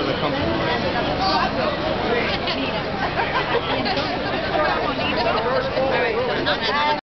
for the company. Wait.